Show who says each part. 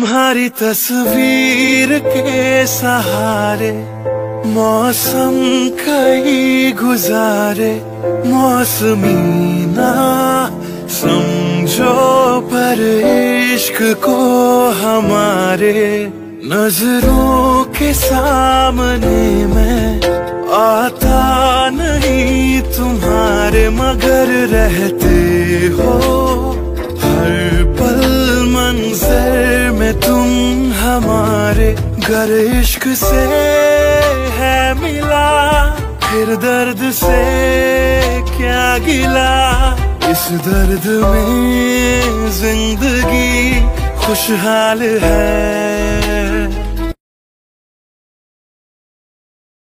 Speaker 1: तुम्हारी तस्वीर के सहारे, मौसम कई गुजारे, मौसमी ना समझो पर इश्क को हमारे नज़रों के सामने मैं आता नहीं तुम्हारे मगर रहते हो। तुम हमारे घर इश्क से है मिला, फिर दर्द से क्या गिला? इस दर्द में ज़िंदगी खुशहाल है।